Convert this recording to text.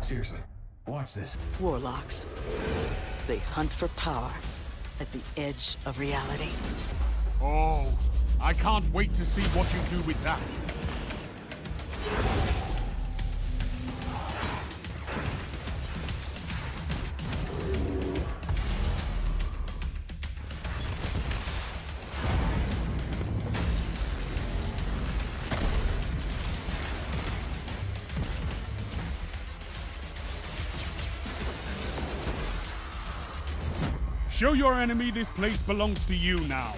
Seriously, watch this. Warlocks. They hunt for power at the edge of reality. Oh, I can't wait to see what you do with that. Show your enemy this place belongs to you now.